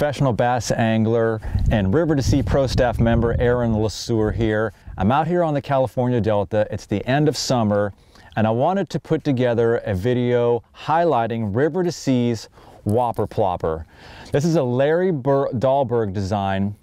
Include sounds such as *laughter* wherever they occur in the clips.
Professional bass angler and River2Sea Pro staff member Aaron Lesieur here. I'm out here on the California Delta. It's the end of summer and I wanted to put together a video highlighting River2Sea's Whopper Plopper. This is a Larry Bur Dahlberg design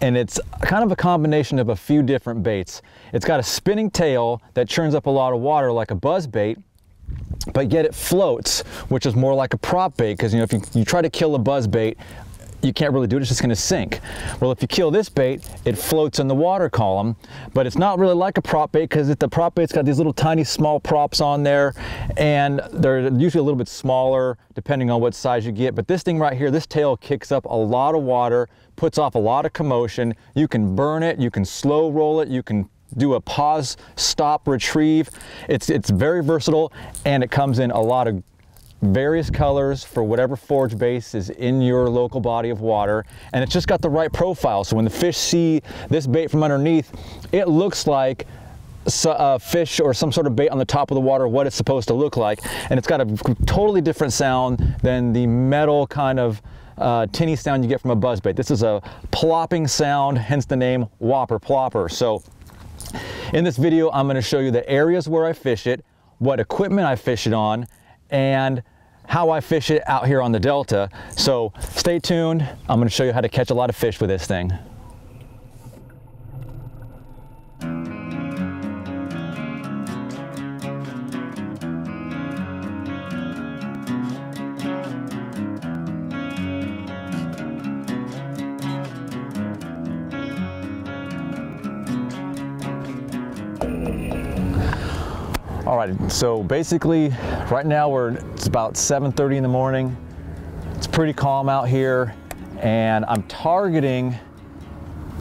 and it's kind of a combination of a few different baits. It's got a spinning tail that churns up a lot of water like a buzz bait, but yet it floats, which is more like a prop bait because you know if you, you try to kill a buzz bait, you can't really do it, it's just gonna sink. Well, if you kill this bait, it floats in the water column, but it's not really like a prop bait because the prop bait's got these little tiny small props on there and they're usually a little bit smaller depending on what size you get. But this thing right here, this tail kicks up a lot of water, puts off a lot of commotion. You can burn it, you can slow roll it, you can do a pause, stop, retrieve. It's, it's very versatile and it comes in a lot of various colors for whatever forage base is in your local body of water and it's just got the right profile so when the fish see this bait from underneath it looks like a fish or some sort of bait on the top of the water what it's supposed to look like and it's got a totally different sound than the metal kind of uh, tinny sound you get from a buzz bait. This is a plopping sound, hence the name Whopper Plopper. So in this video, I'm gonna show you the areas where I fish it, what equipment I fish it on, and how I fish it out here on the Delta. So stay tuned. I'm gonna show you how to catch a lot of fish with this thing. Right, so basically right now we're, it's about 7.30 in the morning. It's pretty calm out here and I'm targeting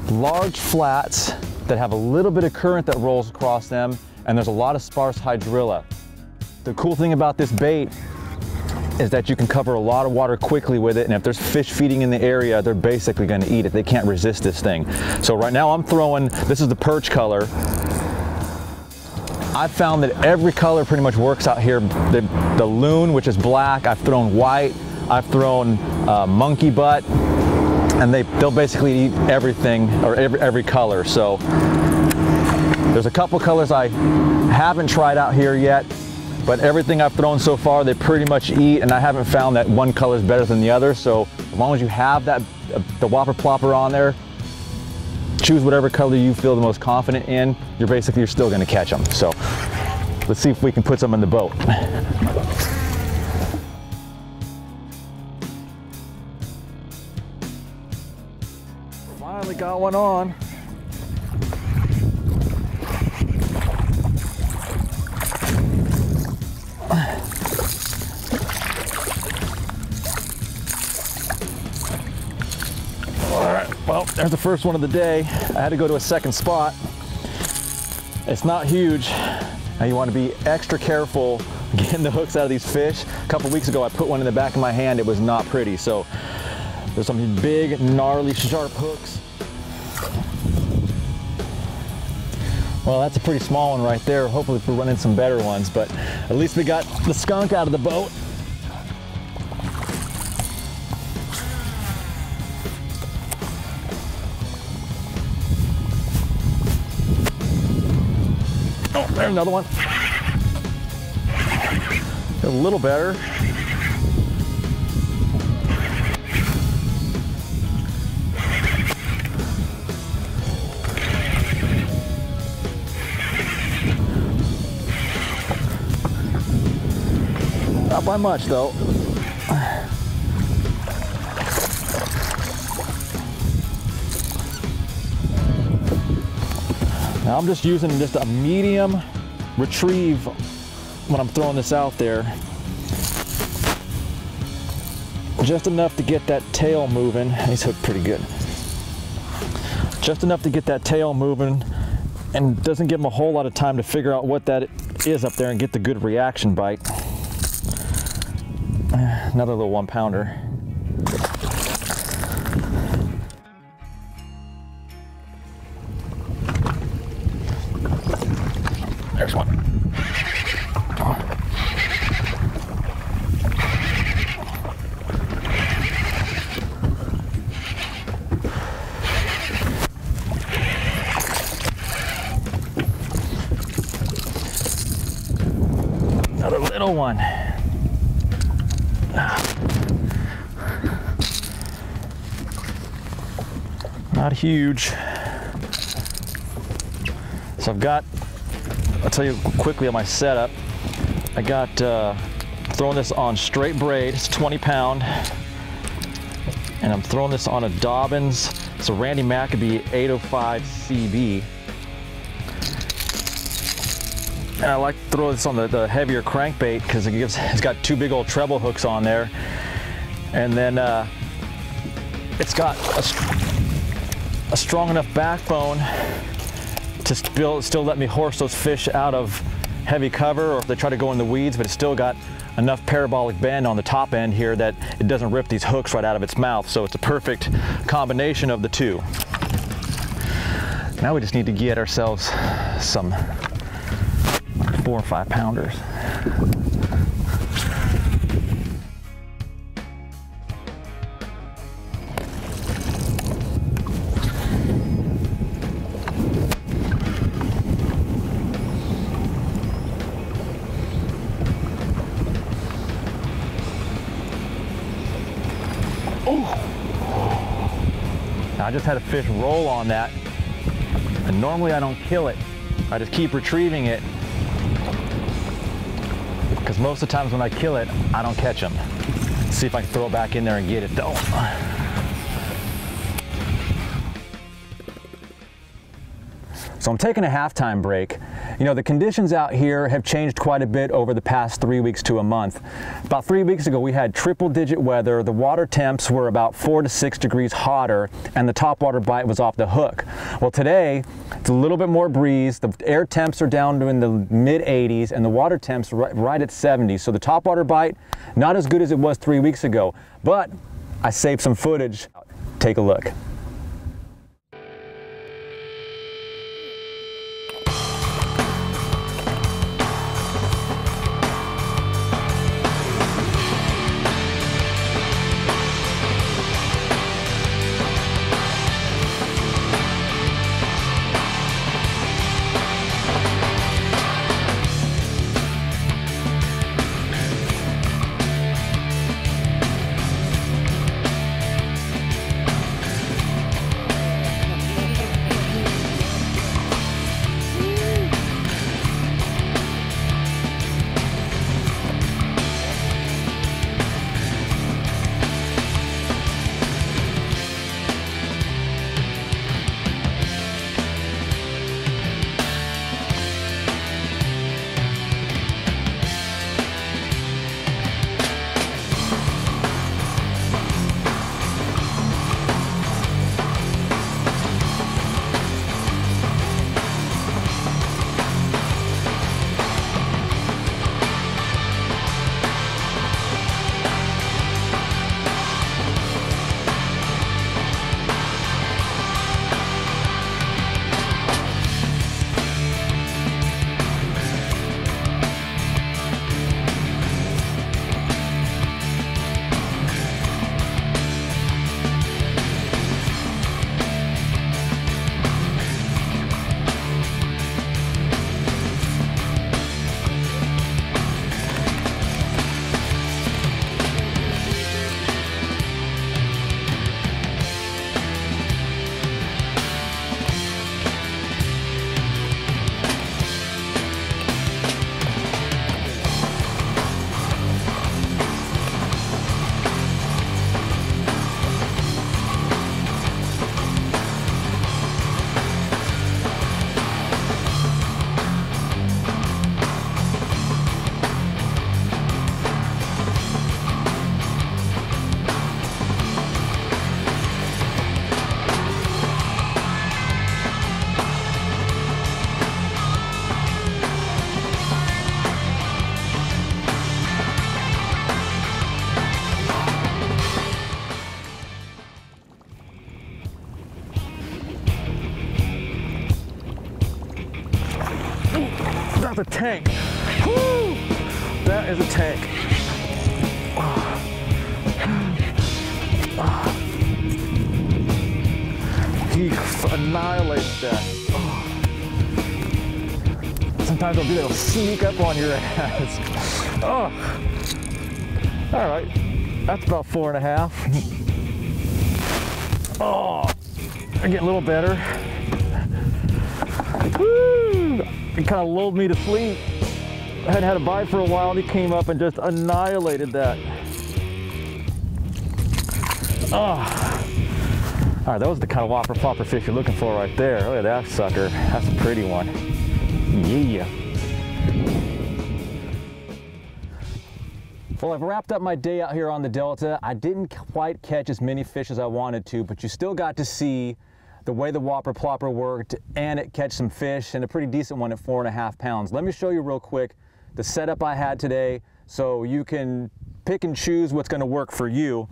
large flats that have a little bit of current that rolls across them and there's a lot of sparse hydrilla. The cool thing about this bait is that you can cover a lot of water quickly with it and if there's fish feeding in the area they're basically going to eat it they can't resist this thing so right now i'm throwing this is the perch color I've found that every color pretty much works out here. The, the loon, which is black, I've thrown white, I've thrown uh, monkey butt, and they, they'll basically eat everything or every, every color. So there's a couple colors I haven't tried out here yet, but everything I've thrown so far, they pretty much eat, and I haven't found that one color is better than the other. So as long as you have that, uh, the Whopper Plopper on there, choose whatever color you feel the most confident in, you're basically, you're still gonna catch them. So let's see if we can put some in the boat. Finally got one on. There's the first one of the day. I had to go to a second spot. It's not huge. Now you want to be extra careful *laughs* getting the hooks out of these fish. A couple weeks ago, I put one in the back of my hand. It was not pretty. So there's some big, gnarly, sharp hooks. Well, that's a pretty small one right there. Hopefully we're running some better ones, but at least we got the skunk out of the boat. There's another one. A little better. Not by much though. Now I'm just using just a medium retrieve when I'm throwing this out there. Just enough to get that tail moving. He's hooked pretty good. Just enough to get that tail moving and doesn't give him a whole lot of time to figure out what that is up there and get the good reaction bite. Another little one pounder. One. Not huge. So I've got, I'll tell you quickly on my setup. I got uh, throwing this on straight braid, it's 20 pound. And I'm throwing this on a Dobyns. it's a Randy McAbee 805 CB. And I like to throw this on the, the heavier crankbait because it gives, it's got two big old treble hooks on there. And then uh, it's got a, a, strong enough backbone to still, still let me horse those fish out of heavy cover or if they try to go in the weeds, but it's still got enough parabolic bend on the top end here that it doesn't rip these hooks right out of its mouth. So it's a perfect combination of the two. Now we just need to get ourselves some four or five pounders. I just had a fish roll on that and normally I don't kill it. I just keep retrieving it because most of the times when I kill it, I don't catch them. See if I can throw it back in there and get it though. So I'm taking a halftime break. You know, the conditions out here have changed quite a bit over the past three weeks to a month. About three weeks ago, we had triple digit weather. The water temps were about four to six degrees hotter and the topwater bite was off the hook. Well, today, it's a little bit more breeze. The air temps are down to in the mid 80s and the water temps right, right at 70. So the topwater bite, not as good as it was three weeks ago, but I saved some footage. Take a look. That's a tank. Woo! That is a tank. *sighs* He annihilates that. *sighs* sometimes they'll do that, sneak up on your *laughs* ass. oh. *sighs* All right, that's about four and a half. *laughs* oh, I get a little better. *laughs* Woo! It kind of lulled me to sleep. I hadn't had a bite for a while and he came up and just annihilated that. Oh. All right, that was the kind of whopper flopper fish you're looking for right there. Look at that sucker. That's a pretty one. Yeah. Well, I've wrapped up my day out here on the Delta. I didn't quite catch as many fish as I wanted to, but you still got to see the way the Whopper Plopper worked and it catch some fish and a pretty decent one at four and a half pounds. Let me show you real quick the setup I had today so you can pick and choose what's gonna work for you.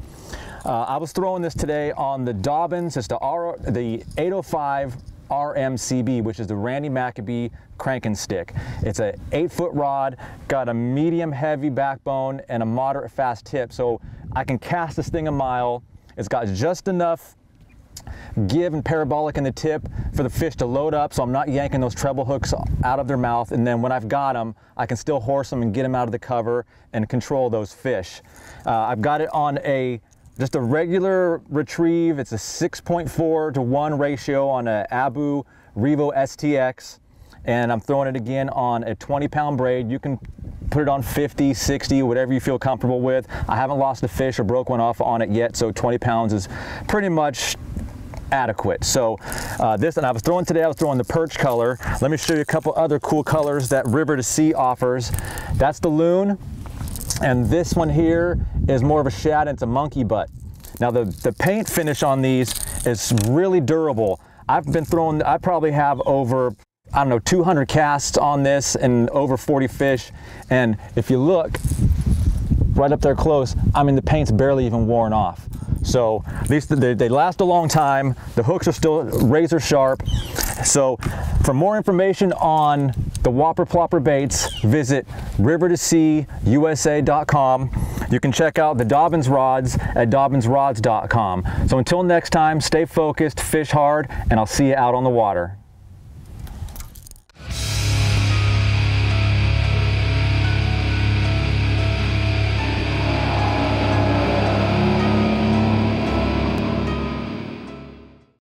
Uh, I was throwing this today on the Dobyns, it's the, R, the 805 RMCB, which is the Randy McAbee cranking stick. It's a eight foot rod, got a medium heavy backbone and a moderate fast tip. So I can cast this thing a mile. It's got just enough give and parabolic in the tip for the fish to load up so I'm not yanking those treble hooks out of their mouth and then when I've got them I can still horse them and get them out of the cover and control those fish. Uh, I've got it on a just a regular retrieve. It's a 6.4 to 1 ratio on a Abu Revo STX and I'm throwing it again on a 20 pound braid. You can put it on 50, 60, whatever you feel comfortable with. I haven't lost a fish or broke one off on it yet, so 20 pounds is pretty much adequate. So uh, this, and I was throwing today, I was throwing the perch color. Let me show you a couple other cool colors that River2Sea offers. That's the loon, and this one here is more of a shad, and it's a monkey butt. Now the, the paint finish on these is really durable. I've been throwing, I probably have over, I don't know, 200 casts on this and over 40 fish. And if you look right up there close, I mean, the paint's barely even worn off. So these they, they last a long time. The hooks are still razor sharp. So for more information on the Whopper Plopper baits, visit river2seausa.com. You can check out the Dobyns rods at dobynsrods.com. So until next time, stay focused, fish hard, and I'll see you out on the water.